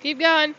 Keep going.